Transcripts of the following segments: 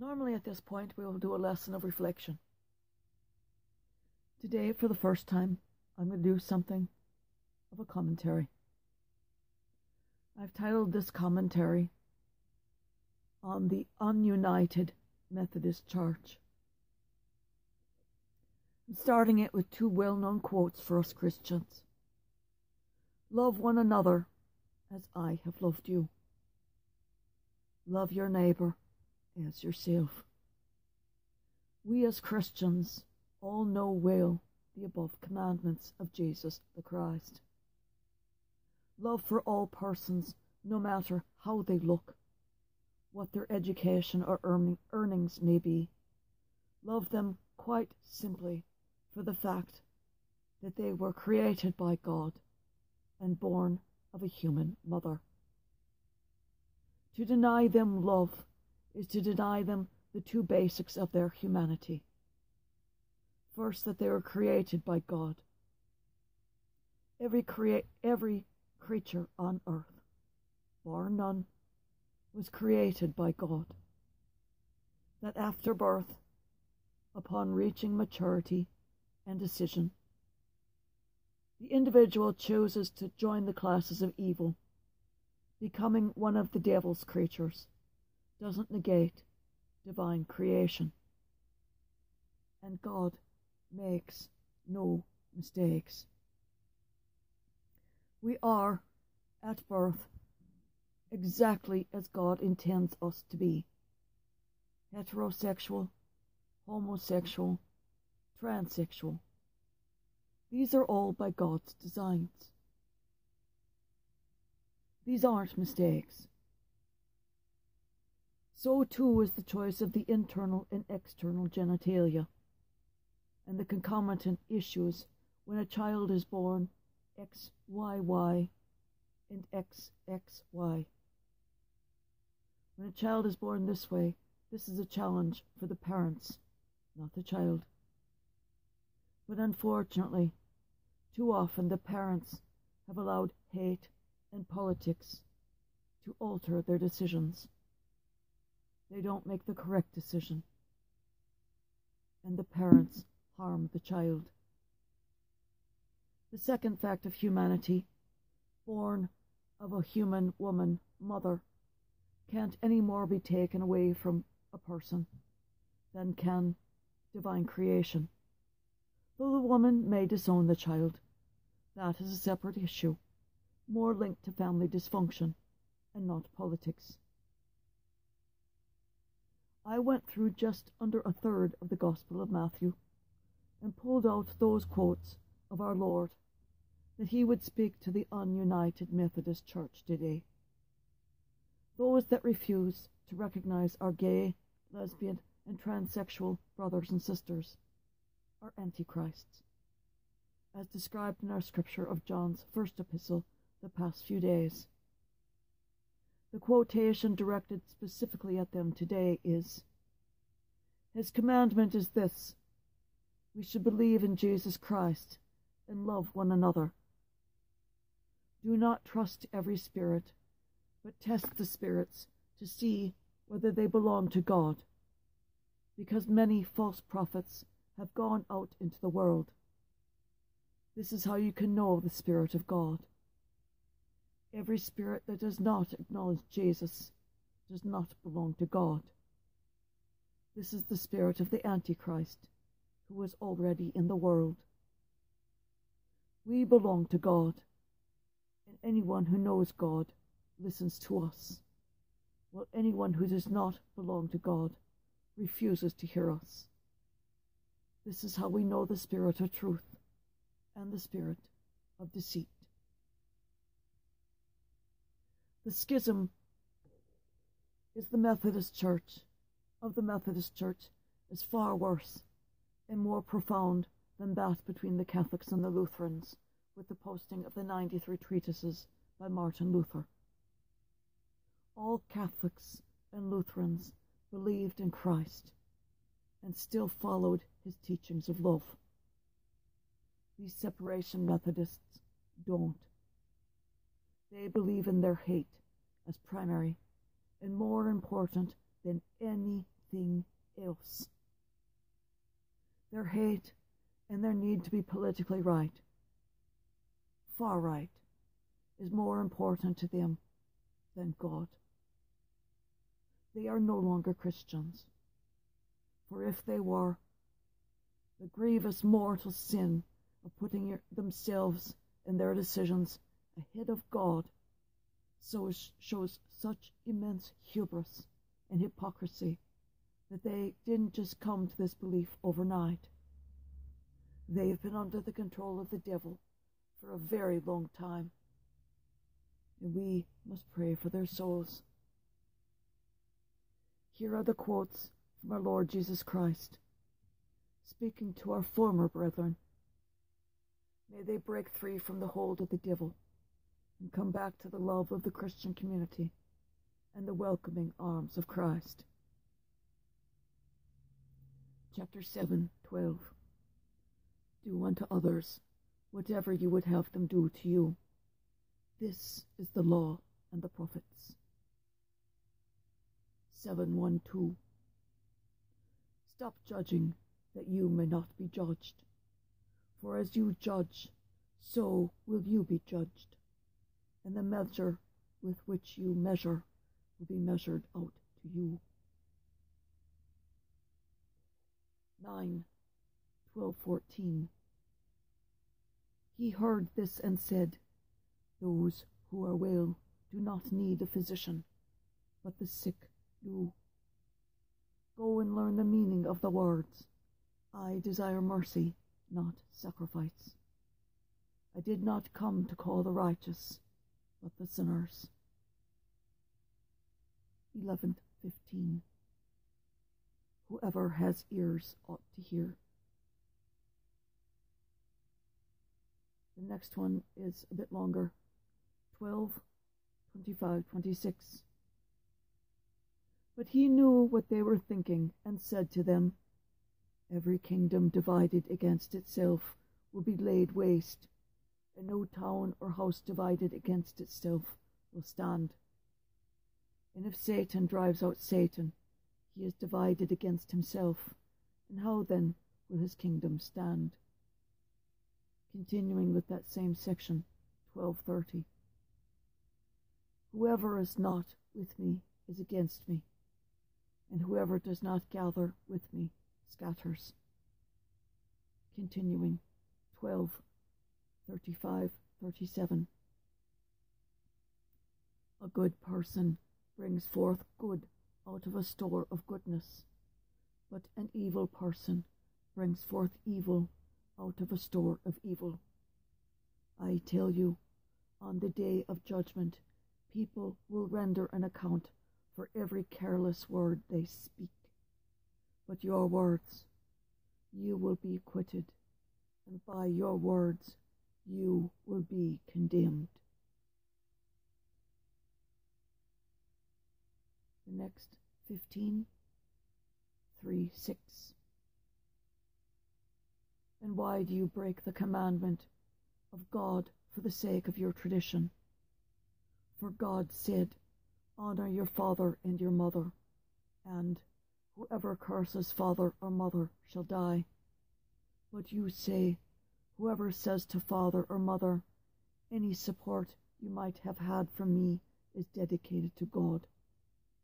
Normally, at this point, we will do a lesson of reflection. Today, for the first time, I'm going to do something of a commentary. I've titled this commentary on the Ununited Methodist Church. I'm starting it with two well known quotes for us Christians Love one another as I have loved you. Love your neighbour as yourself. We as Christians all know well the above commandments of Jesus the Christ. Love for all persons, no matter how they look, what their education or earnings may be. Love them quite simply for the fact that they were created by God and born of a human mother. To deny them love is to deny them the two basics of their humanity. First, that they were created by God. Every, crea- every creature on earth, bar none, was created by God. That after birth, upon reaching maturity and decision, the individual chooses to join the classes of evil, becoming one of the devil's creatures doesn't negate divine creation. And God makes no mistakes. We are, at birth, exactly as God intends us to be heterosexual, homosexual, transsexual. These are all by God's designs. These aren't mistakes. So too is the choice of the internal and external genitalia, and the concomitant issues when a child is born XYY and XXY. When a child is born this way, this is a challenge for the parents, not the child. But unfortunately, too often the parents have allowed hate and politics to alter their decisions they don't make the correct decision. And the parents harm the child. The second fact of humanity, born of a human woman, mother, can't any more be taken away from a person than can divine creation. Though the woman may disown the child, that is a separate issue, more linked to family dysfunction and not politics. I went through just under a third of the Gospel of Matthew and pulled out those quotes of our Lord that he would speak to the ununited Methodist Church today. Those that refuse to recognize our gay, lesbian, and transsexual brothers and sisters are antichrists, as described in our scripture of John's first epistle the past few days. The quotation directed specifically at them today is His commandment is this we should believe in Jesus Christ and love one another. Do not trust every spirit, but test the spirits to see whether they belong to God, because many false prophets have gone out into the world. This is how you can know the Spirit of God. Every spirit that does not acknowledge Jesus does not belong to God. This is the spirit of the Antichrist, who is already in the world. We belong to God, and anyone who knows God listens to us, while anyone who does not belong to God refuses to hear us. This is how we know the spirit of truth and the spirit of deceit. The schism is the Methodist Church of the Methodist Church is far worse and more profound than that between the Catholics and the Lutherans, with the posting of the 93 treatises by Martin Luther. All Catholics and Lutherans believed in Christ and still followed his teachings of love. These separation Methodists don't. They believe in their hate as primary and more important than anything else. Their hate and their need to be politically right, far right, is more important to them than God. They are no longer Christians. For if they were, the grievous mortal sin of putting themselves and their decisions ahead of God so shows such immense hubris and hypocrisy that they didn't just come to this belief overnight. They've been under the control of the devil for a very long time, and we must pray for their souls. Here are the quotes from our Lord Jesus Christ, speaking to our former brethren. May they break free from the hold of the devil and come back to the love of the Christian community and the welcoming arms of Christ. Chapter 7 12 Do unto others whatever you would have them do to you. This is the law and the prophets. 712 Stop judging that you may not be judged. For as you judge, so will you be judged and the measure with which you measure will be measured out to you. 9, 12, 14. He heard this and said, Those who are well do not need a physician, but the sick do. Go and learn the meaning of the words, I desire mercy, not sacrifice. I did not come to call the righteous, but the sinners. 11:15 Whoever has ears ought to hear. The next one is a bit longer. 12, 25, 26. But he knew what they were thinking and said to them, Every kingdom divided against itself will be laid waste, and no town or house divided against itself will stand. And if Satan drives out Satan, he is divided against himself, and how then will his kingdom stand? Continuing with that same section, 1230. Whoever is not with me is against me, and whoever does not gather with me scatters. Continuing, 12 35, 37. A good person brings forth good out of a store of goodness, but an evil person brings forth evil out of a store of evil. I tell you, on the day of judgment, people will render an account for every careless word they speak. But your words, you will be acquitted, and by your words you will be condemned. The next 15, 3, 6. And why do you break the commandment of God for the sake of your tradition? For God said, Honor your father and your mother, and whoever curses father or mother shall die. But you say, Whoever says to father or mother, Any support you might have had from me is dedicated to God,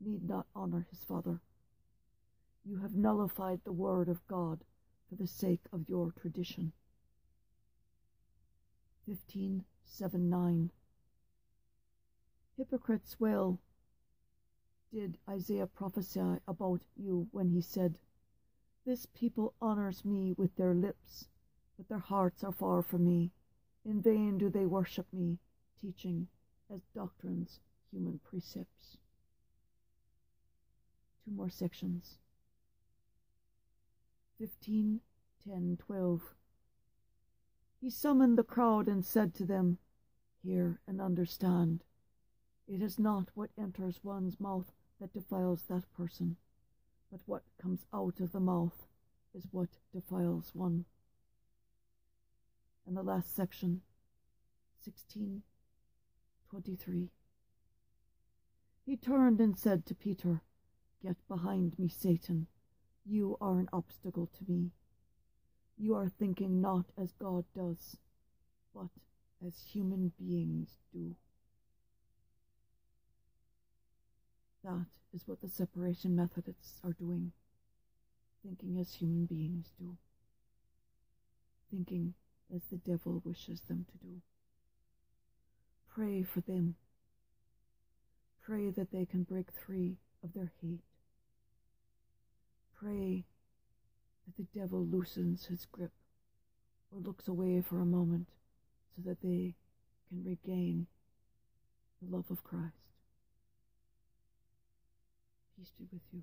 need not honor his father. You have nullified the word of God for the sake of your tradition. 15, 7, 9. Hypocrites well did Isaiah prophesy about you when he said, This people honors me with their lips but their hearts are far from me. In vain do they worship me, teaching as doctrines human precepts. Two more sections. 15, 10, 12. He summoned the crowd and said to them, Hear and understand. It is not what enters one's mouth that defiles that person, but what comes out of the mouth is what defiles one and the last section, 1623. He turned and said to Peter, Get behind me, Satan. You are an obstacle to me. You are thinking not as God does, but as human beings do. That is what the separation Methodists are doing, thinking as human beings do, thinking as the devil wishes them to do. Pray for them. Pray that they can break free of their hate. Pray that the devil loosens his grip or looks away for a moment so that they can regain the love of Christ. Peace be with you.